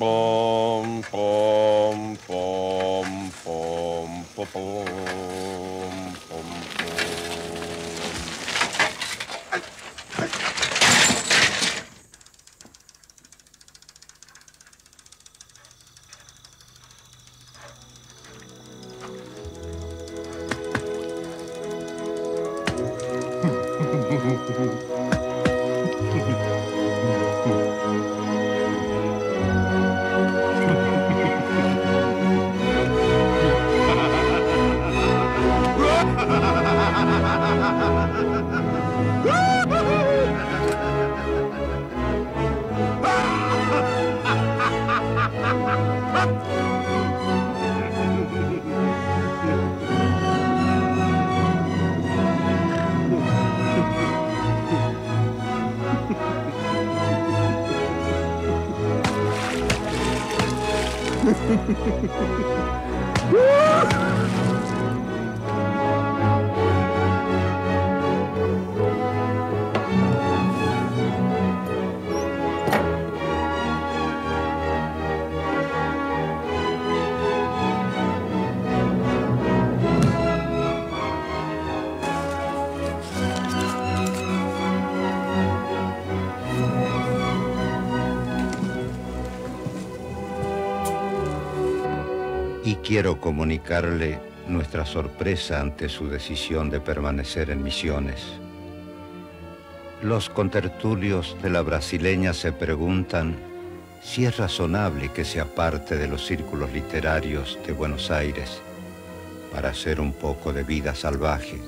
ปอมปอง 嘿嘿嘿嘿嘿 quiero comunicarle nuestra sorpresa ante su decisión de permanecer en Misiones. Los contertulios de la brasileña se preguntan si es razonable que se aparte de los círculos literarios de Buenos Aires para hacer un poco de vida salvaje,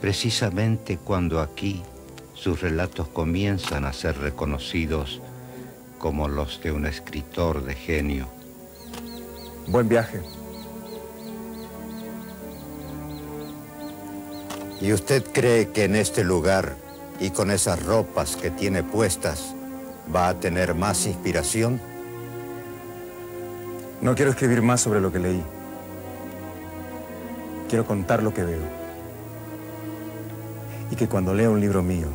precisamente cuando aquí sus relatos comienzan a ser reconocidos como los de un escritor de genio. Buen viaje. ¿Y usted cree que en este lugar y con esas ropas que tiene puestas va a tener más inspiración? No quiero escribir más sobre lo que leí. Quiero contar lo que veo. Y que cuando lea un libro mío,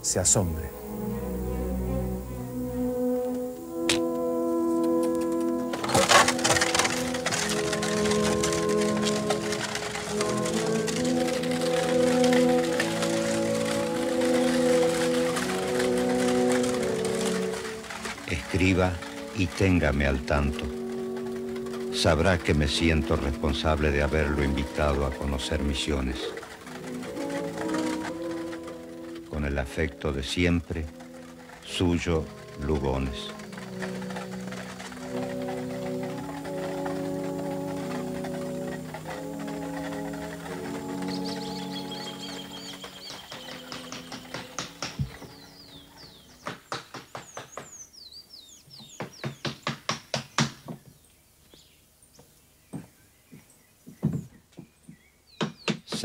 se asombre. Y téngame al tanto. Sabrá que me siento responsable de haberlo invitado a conocer misiones. Con el afecto de siempre, suyo, Lugones.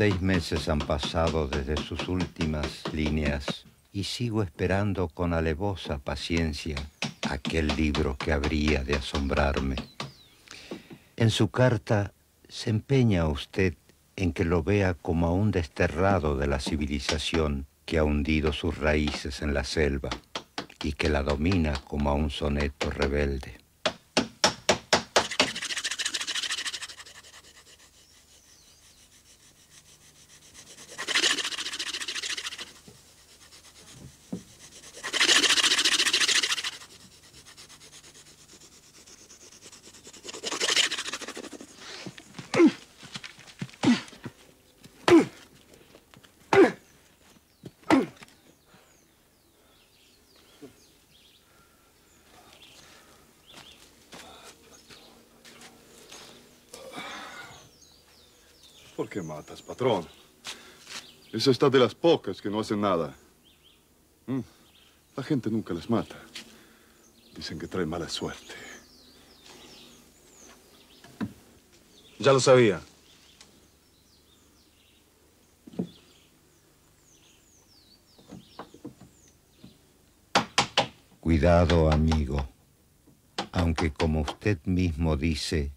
Seis meses han pasado desde sus últimas líneas y sigo esperando con alevosa paciencia aquel libro que habría de asombrarme. En su carta se empeña usted en que lo vea como a un desterrado de la civilización que ha hundido sus raíces en la selva y que la domina como a un soneto rebelde. ¿Por qué matas, patrón? Esa está de las pocas que no hacen nada. Mm, La gente nunca las mata. Dicen que trae mala suerte. Ya lo sabía. Cuidado, amigo, aunque como usted mismo dice,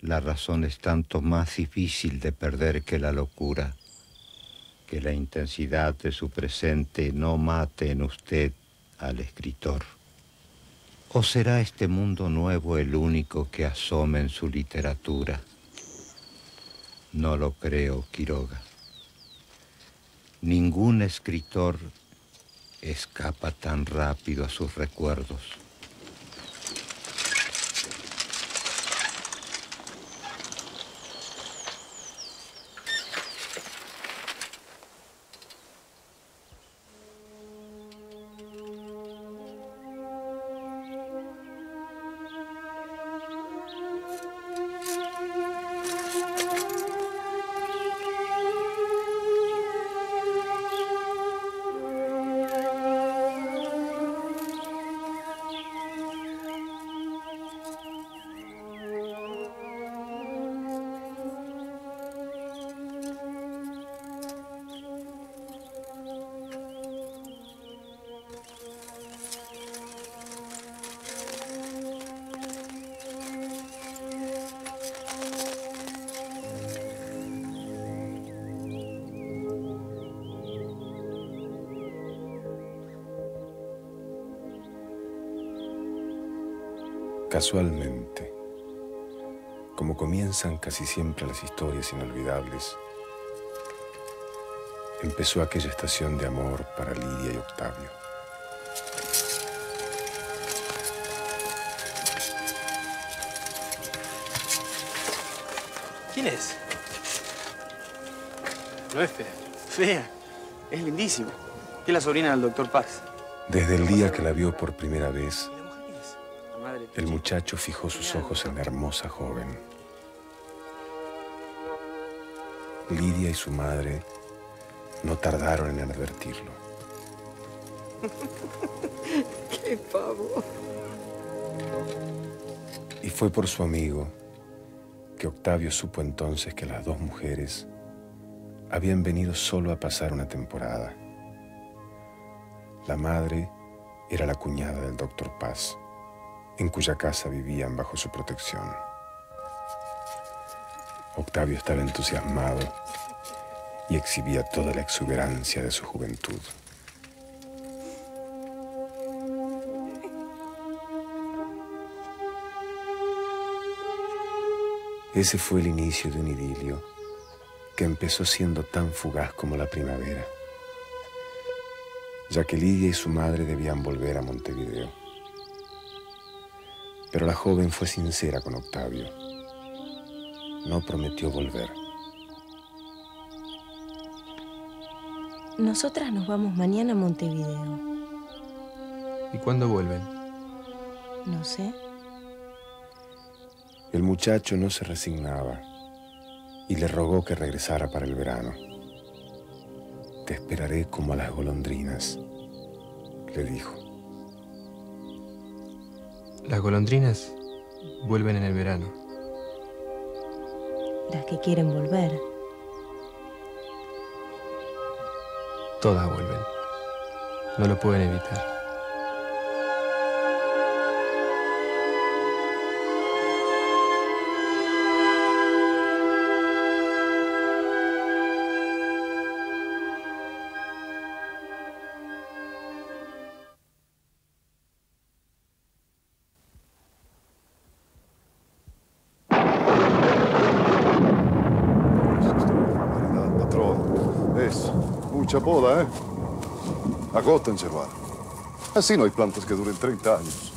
la razón es tanto más difícil de perder que la locura, que la intensidad de su presente no mate en usted al escritor. ¿O será este mundo nuevo el único que asome en su literatura? No lo creo, Quiroga. Ningún escritor escapa tan rápido a sus recuerdos. Siempre las historias inolvidables, empezó aquella estación de amor para Lidia y Octavio. ¿Quién es? No es fea. Fea. Es lindísima. Es la sobrina del doctor Paz. Desde el día que la vio por primera vez, el muchacho fijó sus ojos en la hermosa joven. Lidia y su madre no tardaron en advertirlo. ¡Qué pavo! Y fue por su amigo que Octavio supo entonces que las dos mujeres habían venido solo a pasar una temporada. La madre era la cuñada del doctor Paz, en cuya casa vivían bajo su protección. Octavio estaba entusiasmado y exhibía toda la exuberancia de su juventud. Ese fue el inicio de un idilio que empezó siendo tan fugaz como la primavera, ya que Lidia y su madre debían volver a Montevideo. Pero la joven fue sincera con Octavio. No prometió volver. Nosotras nos vamos mañana a Montevideo. ¿Y cuándo vuelven? No sé. El muchacho no se resignaba y le rogó que regresara para el verano. Te esperaré como a las golondrinas, le dijo. Las golondrinas vuelven en el verano. Las que quieren volver. Todas vuelven. No lo pueden evitar. Mucha poda, ¿eh? Agótense, hermano. Así no hay plantas que duren 30 años.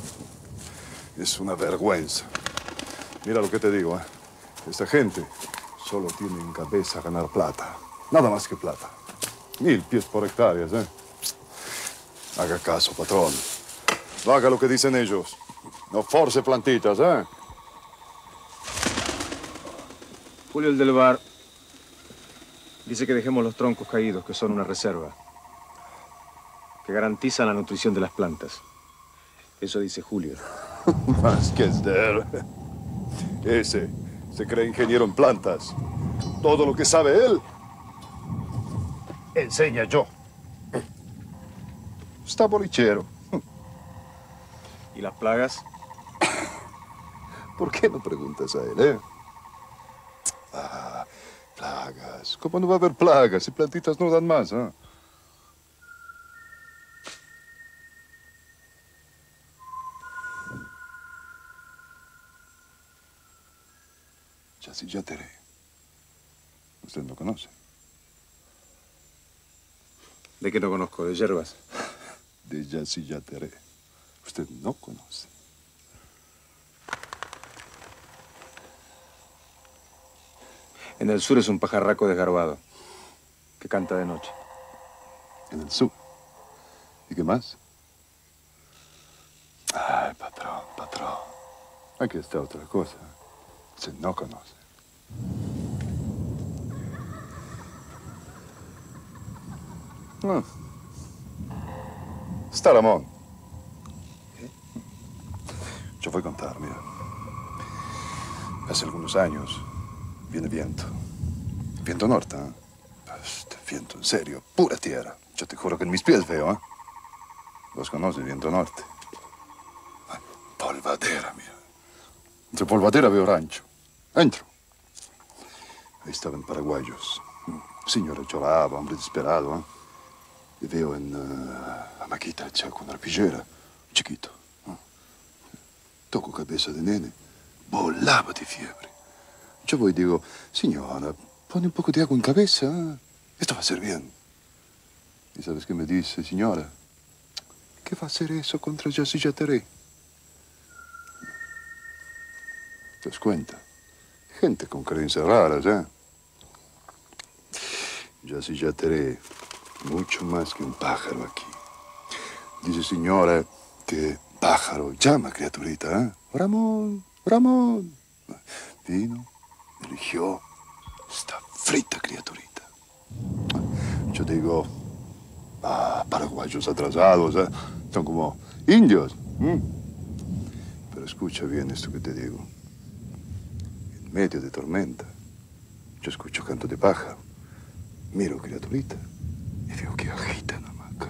Es una vergüenza. Mira lo que te digo, ¿eh? Esta gente solo tiene en cabeza ganar plata. Nada más que plata. Mil pies por hectáreas, ¿eh? Haga caso, patrón. Haga lo que dicen ellos. No force plantitas, ¿eh? Julio el del bar dice que dejemos los troncos caídos, que son una reserva, que garantizan la nutrición de las plantas. Eso dice Julio. Más que ser. Ese se cree ingeniero en plantas. Todo lo que sabe él, enseña yo. Está bolichero. ¿Y las plagas? ¿Por qué no preguntas a él, eh? Ah, Plagas. ¿Cómo no va a haber plagas si plantitas no dan más? ¿eh? Ya te haré. Usted no conoce. ¿De qué no conozco? ¿De hierbas? De ya sí ya te haré. Usted no conoce. En el sur es un pajarraco desgarbado que canta de noche. En el sur. ¿Y qué más? Ay, patrón, patrón. Aquí está otra cosa. Se no conoce. Ah. Está Ramón. Yo voy a contar, mira. Hace algunos años viene viento. Viento norte, ¿eh? Este viento en serio, pura tierra. Yo te juro que en mis pies veo, ¿eh? Vos conoces viento norte. Polvadera, mira. Entre polvadera veo rancho. Entro. Ahí estaban paraguayos. Señora lloraba, hombre desesperado, ¿eh? Y veo en uh, a Maquita hecha con arpillera, chiquito. Toco cabeza de nene. Volaba de fiebre. Yo voy y digo, señora, pone un poco de agua en cabeza. Esto va a ser bien. ¿Y sabes qué me dice, señora? ¿Qué va a hacer eso contra Yacillateré? ¿Te das cuenta? Gente con creencias raras, ¿eh? Yacillateré, mucho más que un pájaro aquí. Dice señora que pájaro llama criaturita, ¿eh? Ramón, Ramón. Vino, eligió esta frita criaturita. Yo digo, ah, paraguayos atrasados, ¿eh? Son como indios. Pero escucha bien esto que te digo. En medio de tormenta, yo escucho canto de pájaro. Miro criaturita y veo que agita en hamaca.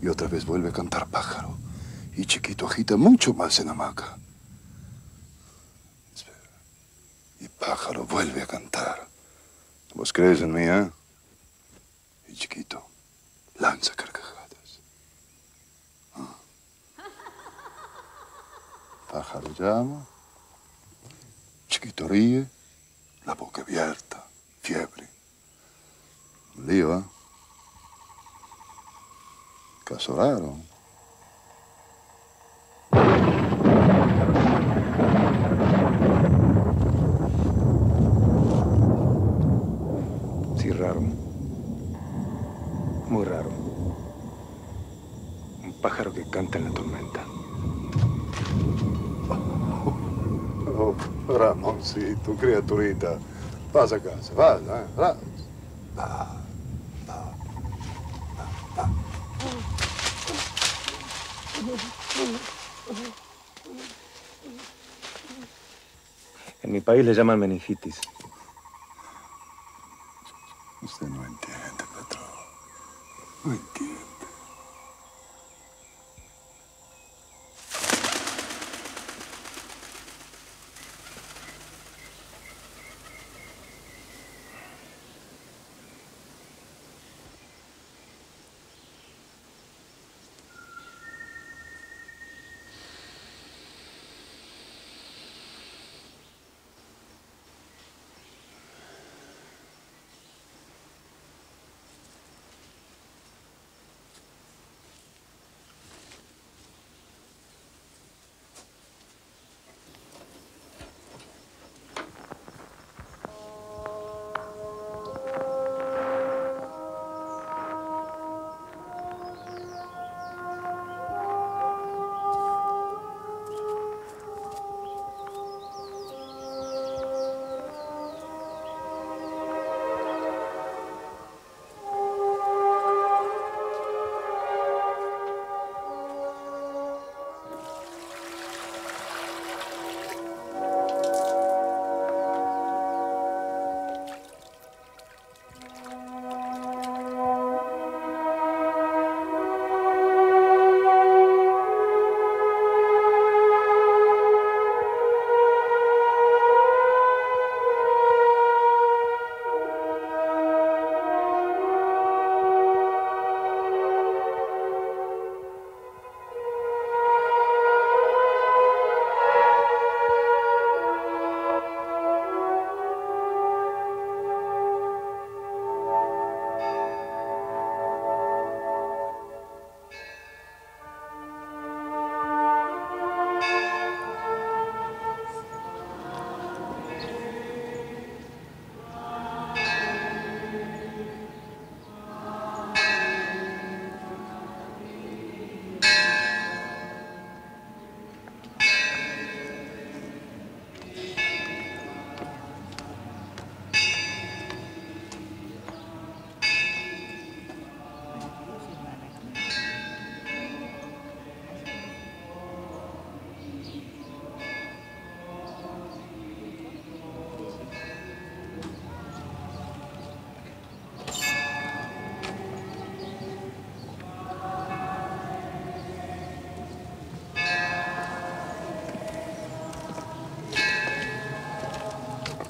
Y otra vez vuelve a cantar pájaro. Y chiquito agita mucho más en hamaca. Espera. Y pájaro vuelve a cantar. ¿Vos crees en mí, eh? Y chiquito lanza carcajadas. Ah. Pájaro llama. Chiquito ríe. La boca abierta. Fiebre. Un lío, ¿eh? Caso raro. Sí, raro. Muy raro. Un pájaro que canta en la tormenta. Oh, Ramoncito, criaturita. Vas a casa, vas, ¿eh? En mi país le llaman meningitis.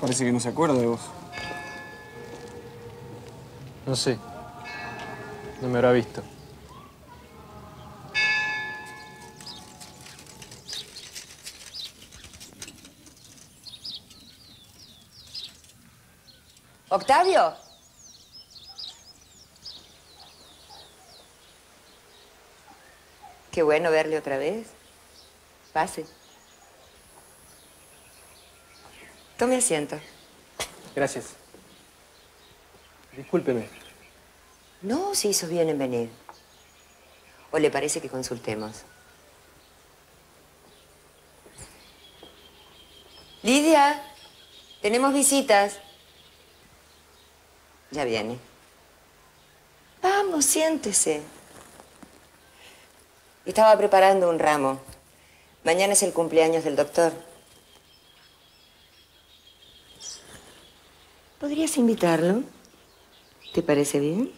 Parece que no se acuerda de vos. No sé. No me habrá visto. Octavio. Qué bueno verle otra vez. Pase. Tome asiento. Gracias. Discúlpeme. No, se hizo bien en venir. ¿O le parece que consultemos? Lidia, tenemos visitas. Ya viene. Vamos, siéntese. Estaba preparando un ramo. Mañana es el cumpleaños del doctor. ¿Podrías invitarlo? ¿Te parece bien?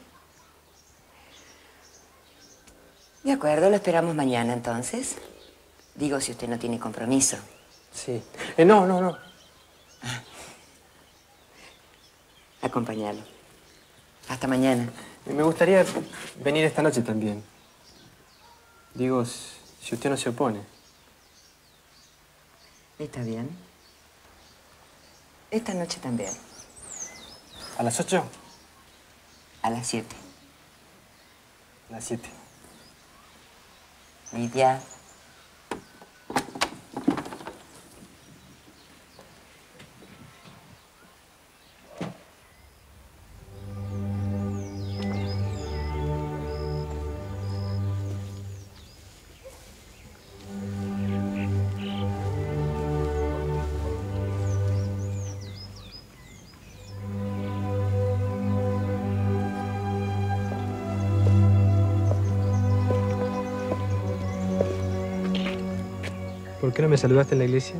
De acuerdo, lo esperamos mañana entonces. Digo, si usted no tiene compromiso. Sí. Eh, no, no, no. Acompañarlo. Hasta mañana. Eh, Me gustaría venir esta noche también. Digo, si usted no se opone. ¿Está bien? Esta noche también. ¿A las ocho? A las siete. A las siete. Lidia. ¿Por qué no me saludaste en la iglesia?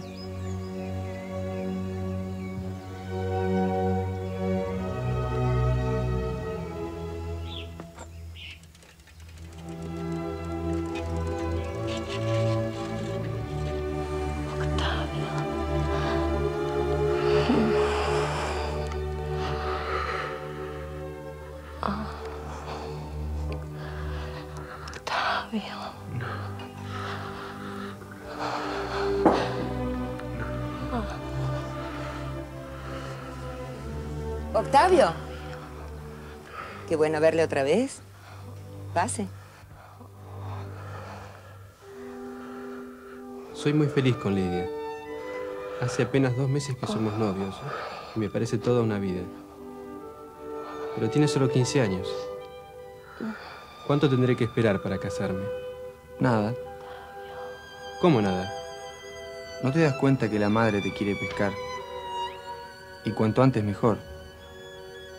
Octavio. Qué bueno verle otra vez. Pase. Soy muy feliz con Lidia. Hace apenas dos meses que somos novios y me parece toda una vida. Pero tiene solo 15 años. ¿Cuánto tendré que esperar para casarme? Nada. ¿Cómo nada? ¿No te das cuenta que la madre te quiere pescar? Y cuanto antes mejor.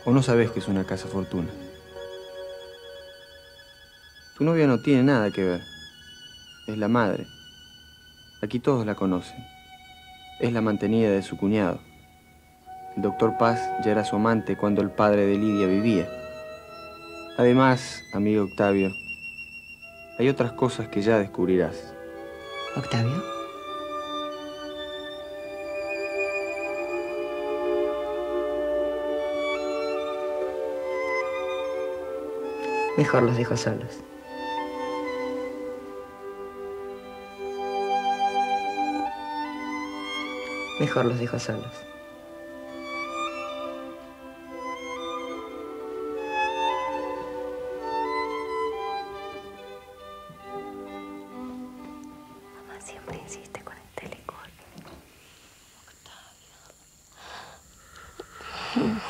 ¿O no sabes que es una casa fortuna? Tu novia no tiene nada que ver. Es la madre. Aquí todos la conocen. Es la mantenida de su cuñado. El doctor Paz ya era su amante cuando el padre de Lidia vivía. Además, amigo Octavio, hay otras cosas que ya descubrirás. Octavio. Mejor los dejo solos. Mejor los dejo solos. Mamá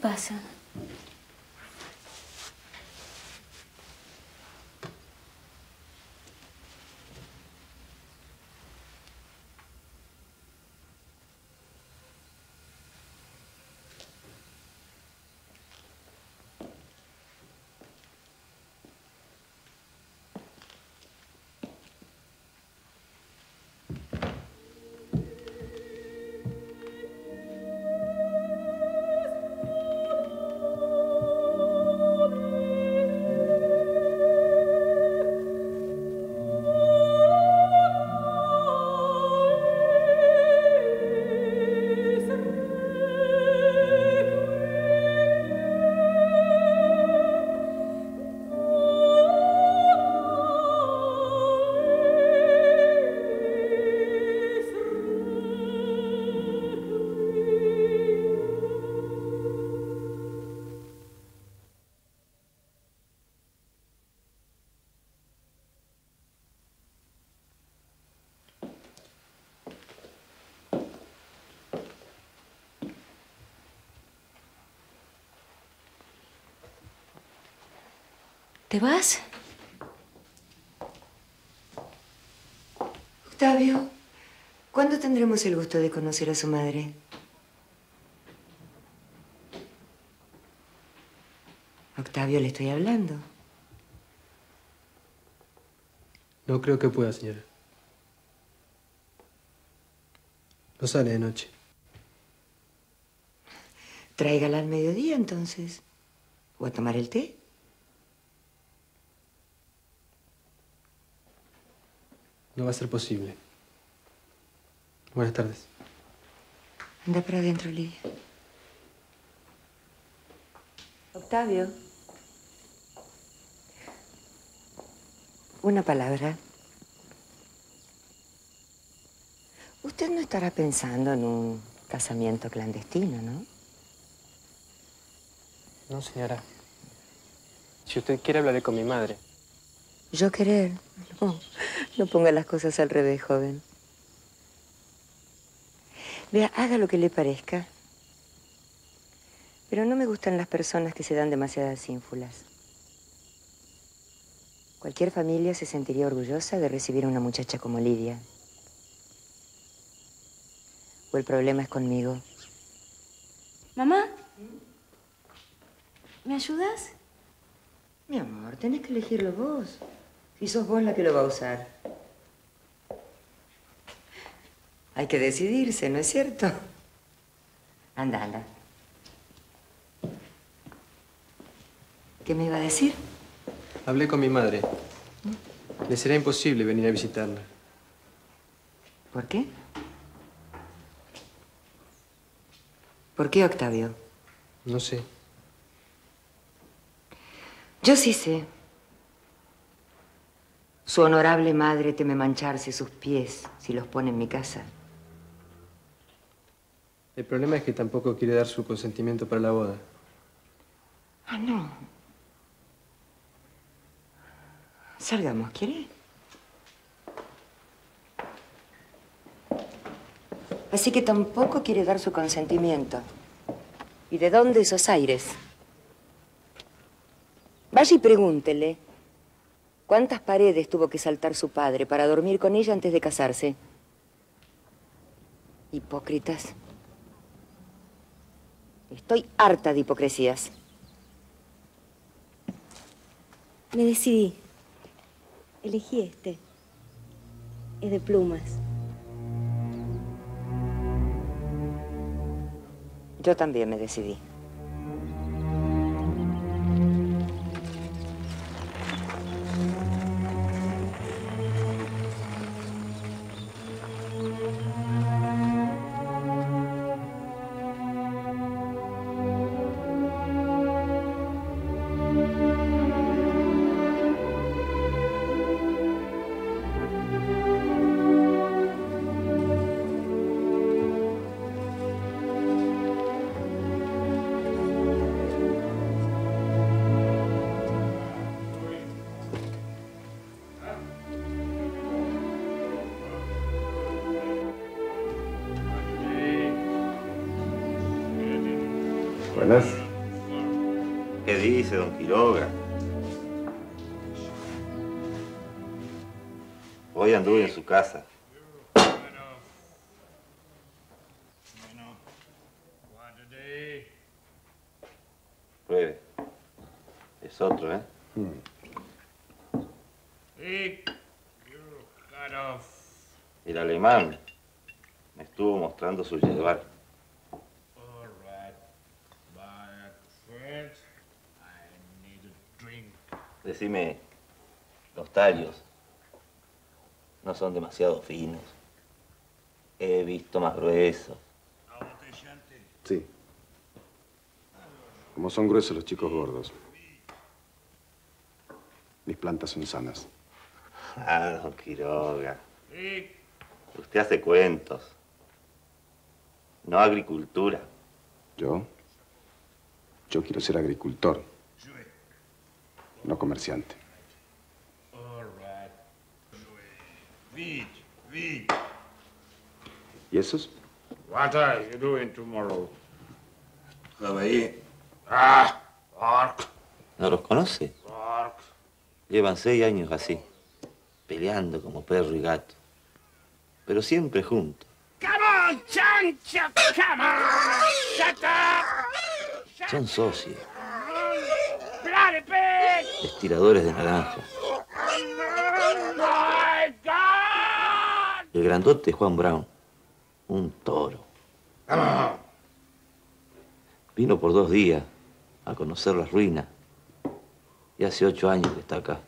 pasa? ¿Te vas? Octavio, ¿cuándo tendremos el gusto de conocer a su madre? Octavio, le estoy hablando. No creo que pueda, señora. No sale de noche. Tráigala al mediodía, entonces. ¿O a tomar el té? No va a ser posible. Buenas tardes. Anda para adentro, Lidia. Octavio. Una palabra. Usted no estará pensando en un casamiento clandestino, ¿no? No, señora. Si usted quiere, hablaré con mi madre. Yo querer. No, no ponga las cosas al revés, joven. Vea, haga lo que le parezca. Pero no me gustan las personas que se dan demasiadas ínfulas. Cualquier familia se sentiría orgullosa de recibir a una muchacha como Lidia. ¿O el problema es conmigo? Mamá, ¿me ayudas? Mi amor, tenés que elegirlo vos. Si sos vos la que lo va a usar. Hay que decidirse, ¿no es cierto? Anda, anda. ¿Qué me iba a decir? Hablé con mi madre. Le será imposible venir a visitarla. ¿Por qué? ¿Por qué, Octavio? No sé. Yo sí sé. Su honorable madre teme mancharse sus pies si los pone en mi casa. El problema es que tampoco quiere dar su consentimiento para la boda. Ah, no. Salgamos, ¿quiere? Así que tampoco quiere dar su consentimiento. ¿Y de dónde esos aires? Vaya y pregúntele cuántas paredes tuvo que saltar su padre para dormir con ella antes de casarse. Hipócritas. Estoy harta de hipocresías. Me decidí. Elegí este. Es de plumas. Yo también me decidí. Mostrando su llevar. Decime, los tallos no son demasiado finos. He visto más gruesos. Sí. Como son gruesos los chicos gordos. Mis plantas son sanas. Ah, don Quiroga. Usted hace cuentos. No agricultura. ¿Yo? Yo quiero ser agricultor. No comerciante. ¿Y esos? What are you doing tomorrow? Lo veí. Ah, work, ¿No los conoce? work. Llevan seis años así, peleando como perro y gato, pero siempre juntos. On, Chancho! Come on! Shut up! Son socios, Bloody pig! estiradores de naranja. My God! El grandote Juan Brown, un toro. Come on! Vino por dos días a conocer las ruinas y hace ocho años que está acá.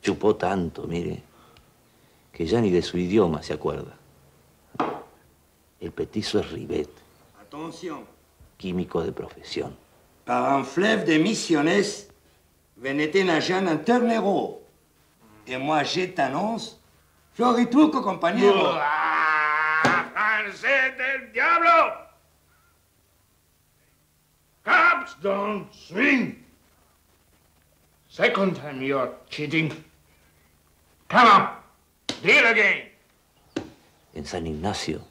Chupó tanto, mire, que ya ni de su idioma se acuerda. El petizo es Rivet, Attention, químico de profesión. par un fleuve de missionnaires, venez nager un ternero. Et moi, je t'annonce, Florituco, compañero. ¡Francés del diablo! Cops don't swing! Second time you're cheating. Come on! Deal again! En San Ignacio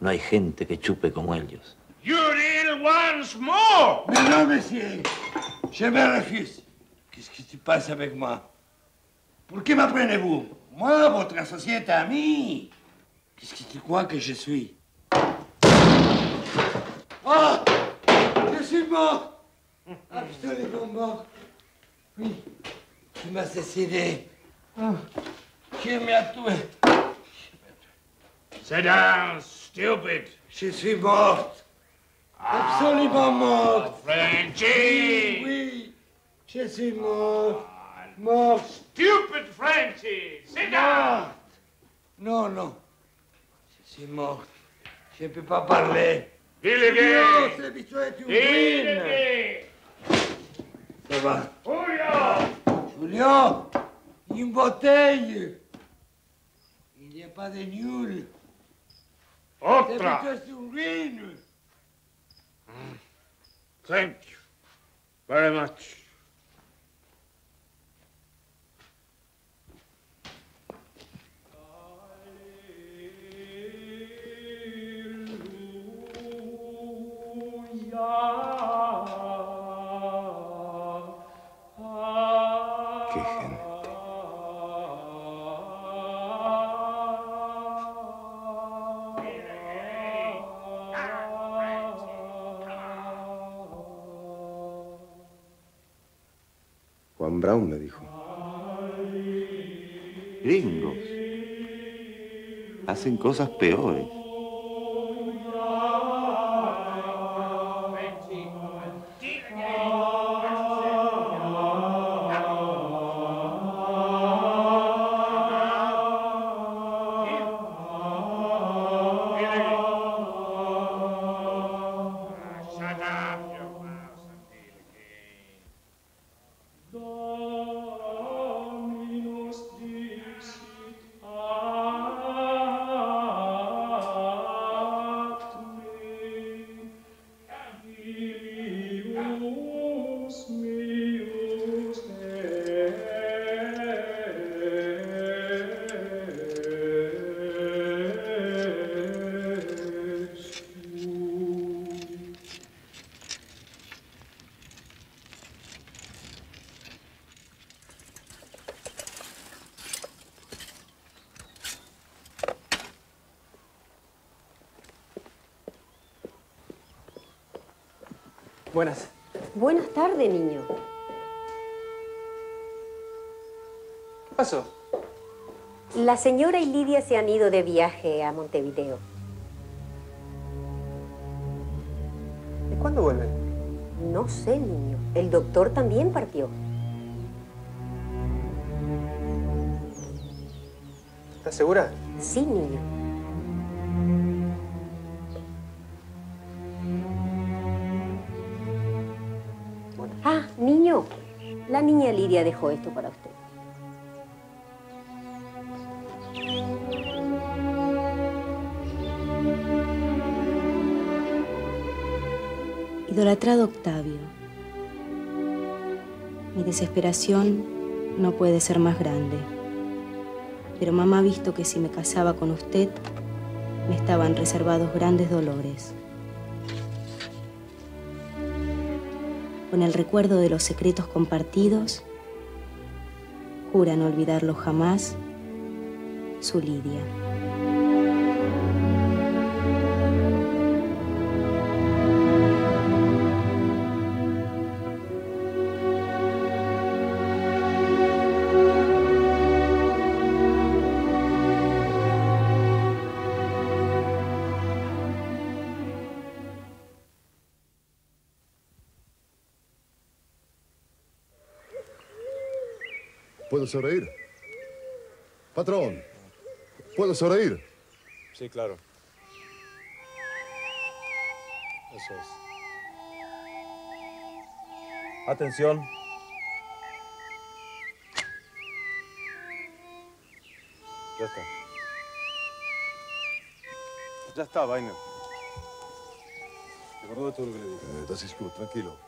no hay gente que chupe como ellos. You deal once more! Mais non, monsieur, je me refuse. Qu'est-ce qui se passe avec moi Pour qui m'apprenez-vous Moi, votre associé est ami. Qu'est-ce que tu crois que je suis Ah Je suis mort Absolument mort. Oui, tu m'as assassiné. Ah, Qui m'a tué Sit down, stupid! Je suis morte. Absolument morte. Frenchy! Oui, je suis morte. Morte. Stupid Frenchy! Sit down! Non, non. Je suis morte. Je ne peux pas parler. Deal Non, c'est again! Ça va. Julio! Julio, une bouteille. Il n'y a pas de nul. Otra! C'est tu ruines. Thank you very much. Qué Brown me dijo. Gringos. Hacen cosas peores. Buenas. Buenas tardes, niño. ¿Qué pasó? La señora y Lidia se han ido de viaje a Montevideo. ¿Y cuándo vuelven? No sé, niño. El doctor también partió. ¿Estás segura? Sí, niño. Lidia dejó esto para usted. Idolatrado Octavio, mi desesperación no puede ser más grande, pero mamá ha visto que si me casaba con usted, me estaban reservados grandes dolores. con el recuerdo de los secretos compartidos, jura no olvidarlo jamás, su Lidia. Sonreír? Patrón, ¿puedo sonreír? Sí, claro. Eso es. Atención. Ya está. Ya está, Vaina. ¿Te acordó de todo lo que le dije? Eh, tranquilo.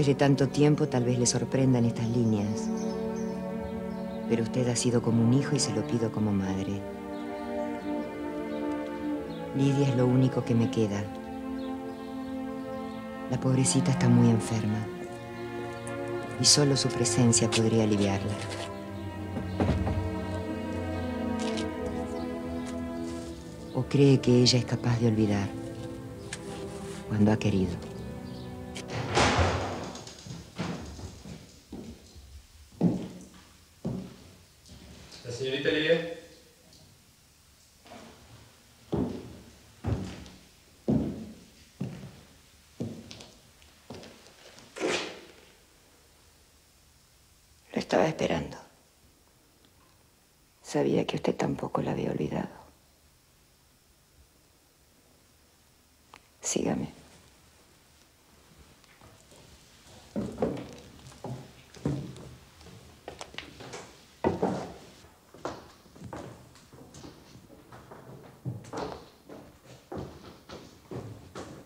Después de tanto tiempo tal vez le sorprendan estas líneas, pero usted ha sido como un hijo y se lo pido como madre. Lidia es lo único que me queda. La pobrecita está muy enferma y solo su presencia podría aliviarla. ¿O cree que ella es capaz de olvidar cuando ha querido? La señorita Lidia. Lo estaba esperando. Sabía que usted tampoco la había olvidado. Sígame.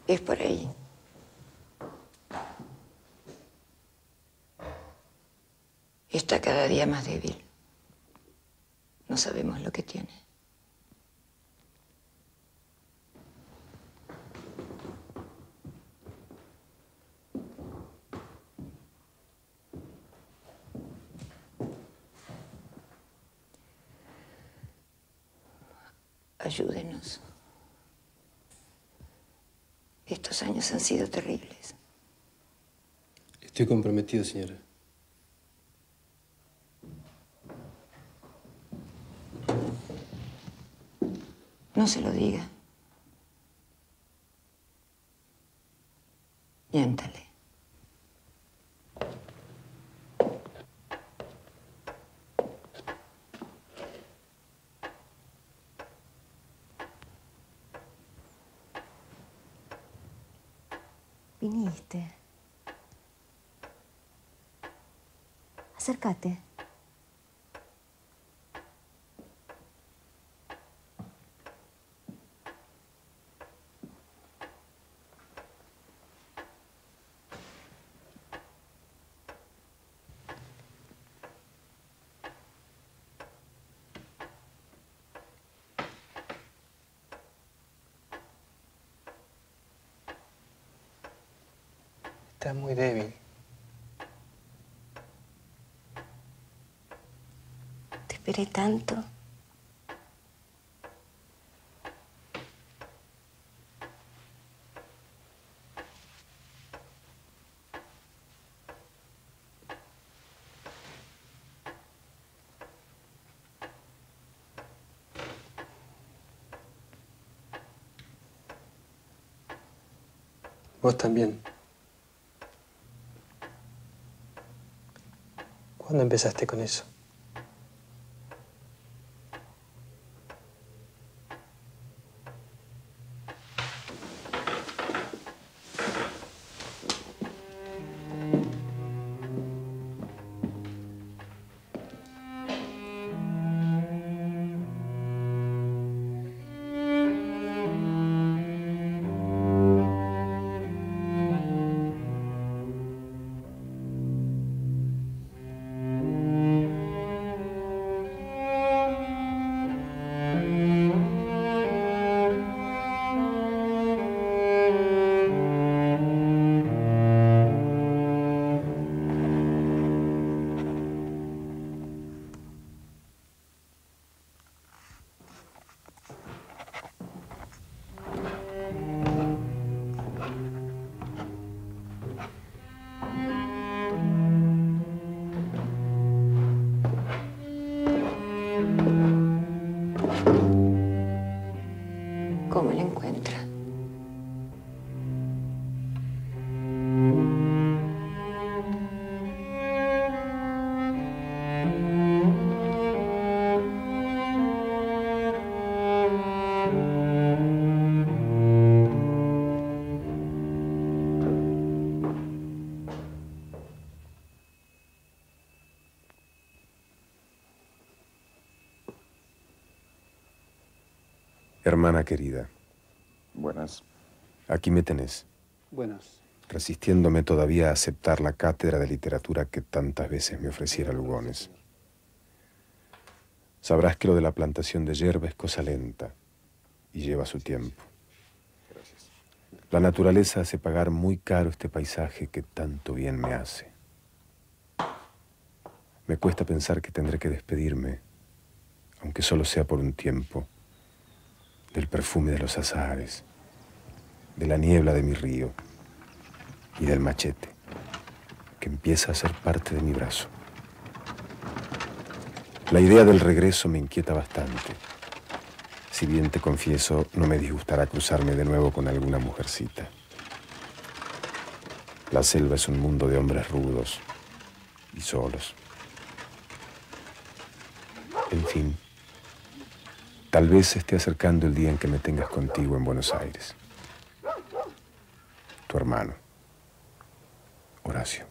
Es por ahí. Está cada día más débil. No sabemos lo que tiene. Ayúdenos. Estos años han sido terribles. Estoy comprometido, señora. No se lo diga. Miéntale. Viniste. Acércate. Está muy débil. Tanto. Vos también. ¿Cuándo empezaste con eso? Hermana querida, Buenas. aquí me tenés, Buenas. resistiéndome todavía a aceptar la cátedra de literatura que tantas veces me ofreciera Lugones. Sabrás que lo de la plantación de hierba es cosa lenta y lleva su tiempo. La naturaleza hace pagar muy caro este paisaje que tanto bien me hace. Me cuesta pensar que tendré que despedirme, aunque solo sea por un tiempo, del perfume de los azahares, de la niebla de mi río y del machete, que empieza a ser parte de mi brazo. La idea del regreso me inquieta bastante. Si bien te confieso, no me disgustará cruzarme de nuevo con alguna mujercita. La selva es un mundo de hombres rudos y solos. En fin, tal vez se esté acercando el día en que me tengas contigo en Buenos Aires. Tu hermano, Horacio.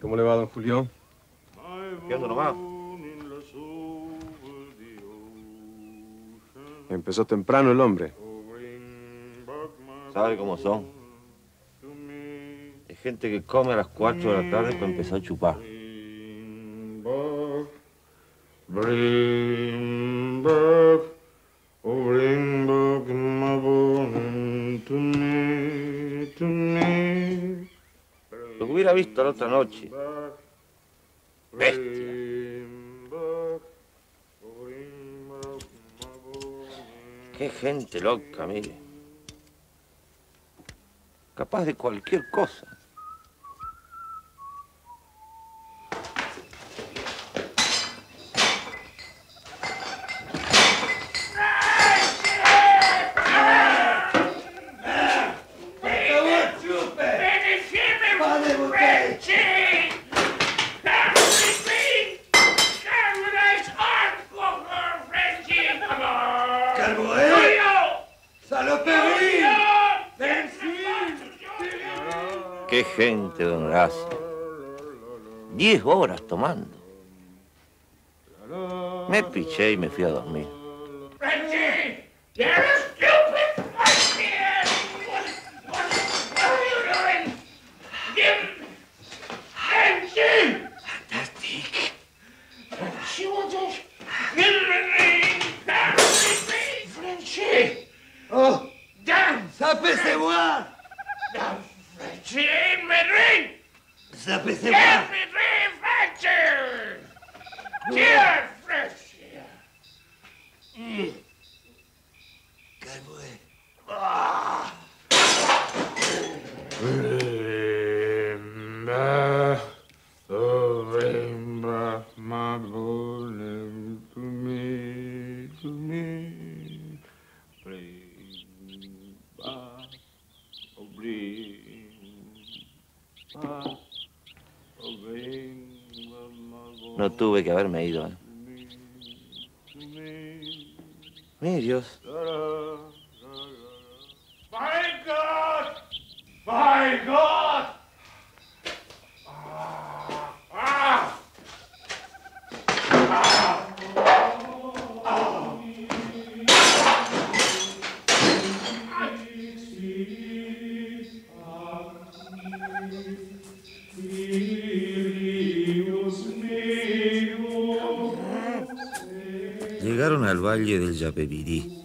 ¿Cómo le va, don Julio? ¿Qué ando nomás? Empezó temprano el hombre. ¿Sabe cómo son? Hay gente que come a las 4 de la tarde para empezar a chupar. Lo que hubiera visto la otra noche. Bestia. Qué gente loca, mire. Capaz de cualquier cosa. 10 horas tomando. Me piché y me fui a dormir. Tuve que haberme ido. ¿eh? Dios. 叫 baby d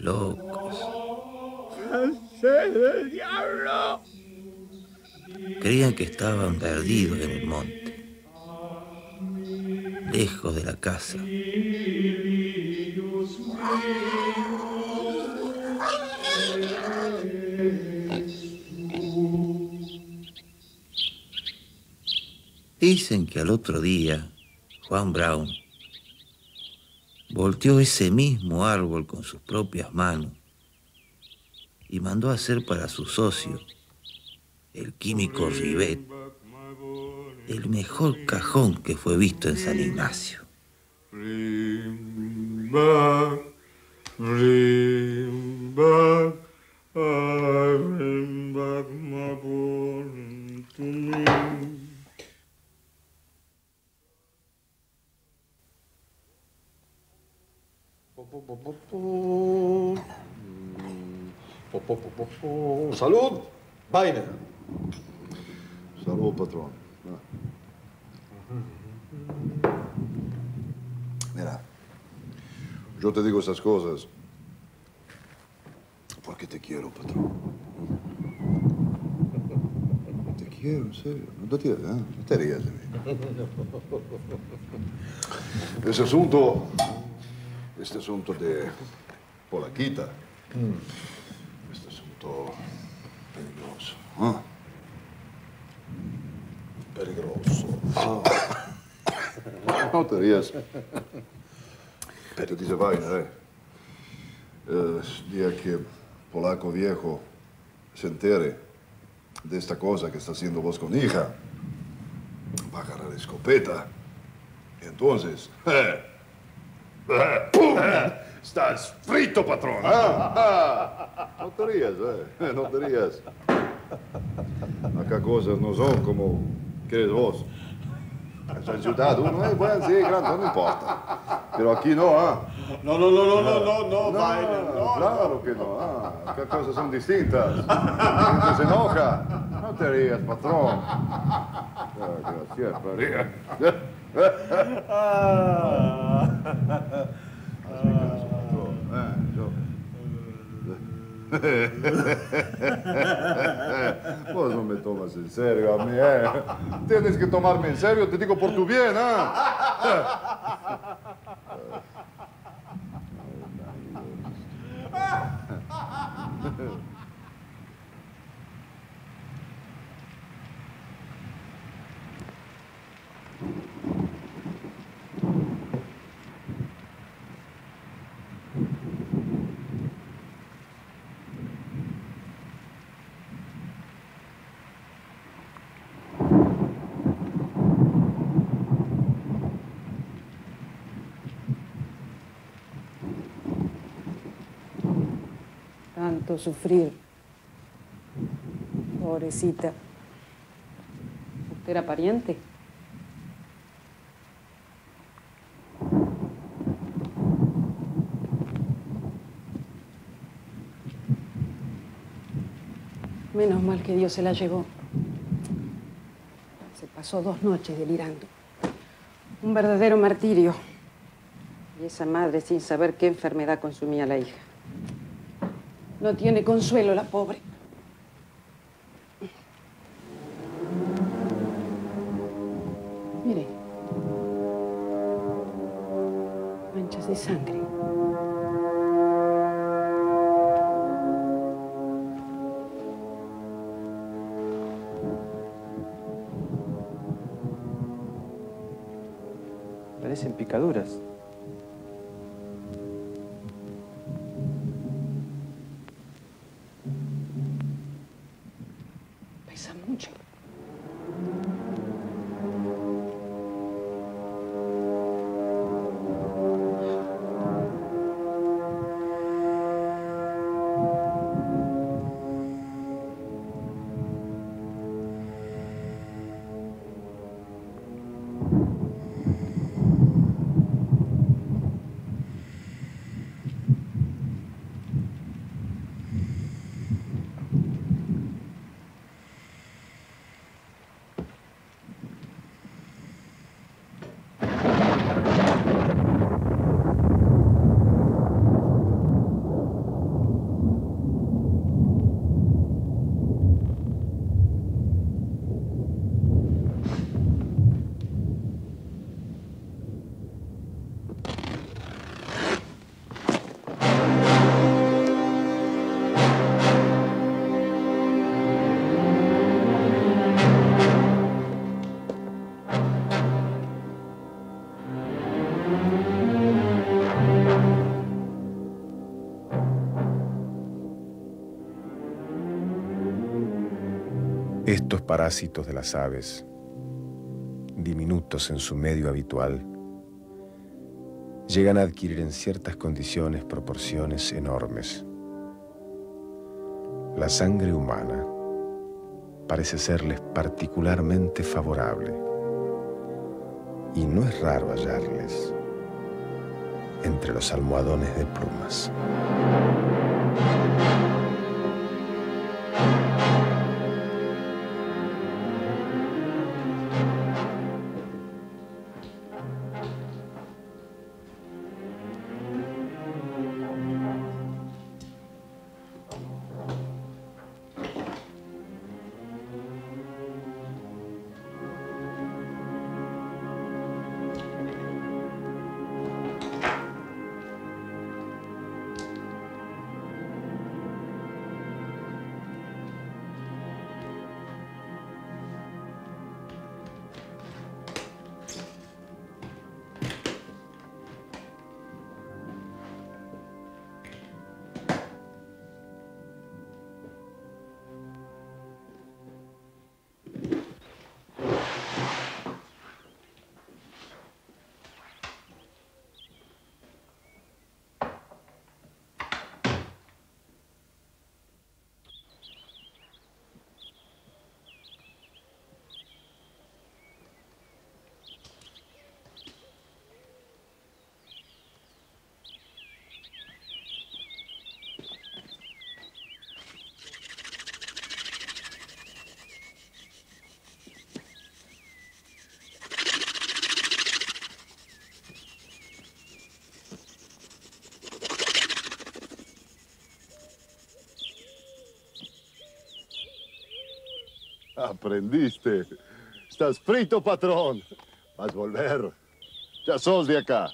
locos. ¡Francés del diablo! Creían que estaban perdidos en el monte, lejos de la casa. Dicen que al otro día, Juan Brown volteó ese mismo árbol con sus propias manos y mandó hacer para su socio, el químico Rivet, el mejor cajón que fue visto en San Ignacio. Ese asunto, este asunto de Polaquita, este asunto peligroso. ¿ah? Peligroso. No te rías. Te dice vaina, ¿eh? El día que Polaco Viejo se entere de esta cosa que está haciendo vos con hija, va a agarrar escopeta. Y entonces, eh, eh, ¡pum! Estás frito, patrón. ¿ah? Ah, No te rías, eh. No te rías. Acá cosas no son como quieres vos. En ciudad uno es bueno, sí, claro, no importa. Pero aquí no, ¿ah? No, no, no, no, no, no, no, vaina. No, claro que no. Ah, acá cosas son distintas. La gente se enoja. No te rías, patrón. Ah, Gracias, María. Eh, yo- Vos no me tomas en serio a mí, ¿eh? Tienes que tomarme en serio, te digo por tu bien, ¿ah? Sufrir. Pobrecita. ¿Usted era pariente? Menos mal que Dios se la llevó. Se pasó dos noches delirando. Un verdadero martirio. Y esa madre sin saber qué enfermedad consumía la hija. No tiene consuelo la pobre. Mire. Manchas de sangre. Parecen picaduras. Parásitos de las aves, diminutos en su medio habitual, llegan a adquirir en ciertas condiciones proporciones enormes. La sangre humana parece serles particularmente favorable y no es raro hallarles entre los almohadones de plumas. Aprendiste. Estás frito, patrón. Vas a volver. Ya sos de acá.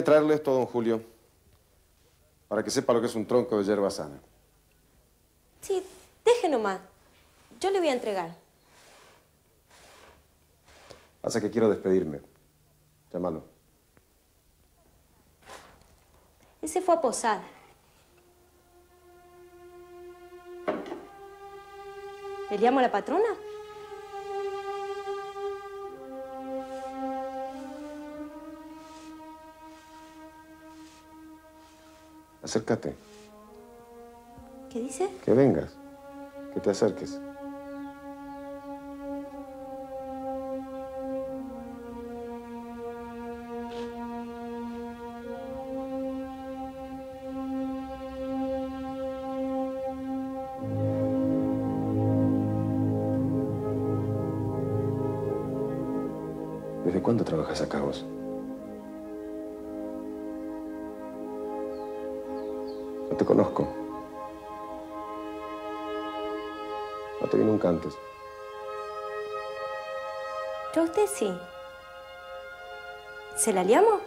Vine a traerle esto a don Julio. Para que sepa lo que es un tronco de hierba sana. Sí, deje nomás. Yo le voy a entregar. Pasa que quiero despedirme. Llámalo. Ese fue a posar. ¿Le llamo a la patrona? Acércate, ¿Qué dice? que vengas, que te acerques. ¿Desde cuándo trabajas acá vos? Te conozco. No te vi nunca antes. Yo a usted sí. ¿Se la liamos?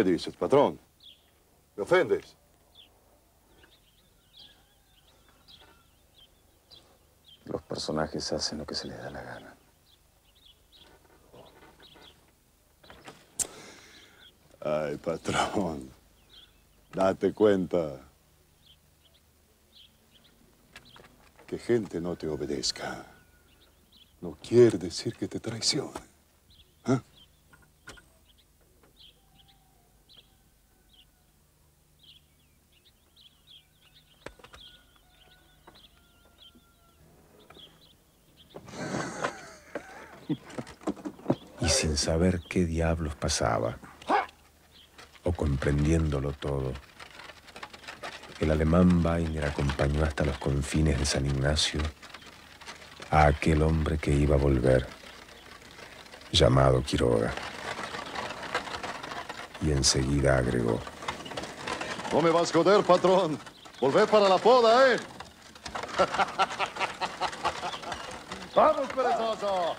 ¿Qué dices, patrón? ¿Me ofendes? Los personajes hacen lo que se les da la gana. Ay, patrón. Date cuenta. Que gente no te obedezca. No quiere decir que te traicione. Sin saber qué diablos pasaba, o comprendiéndolo todo, el alemán Weiner acompañó hasta los confines de San Ignacio a aquel hombre que iba a volver, llamado Quiroga. Y enseguida agregó, No me vas a joder, patrón. Volver para la poda, ¿eh? ¡Vamos, perezoso!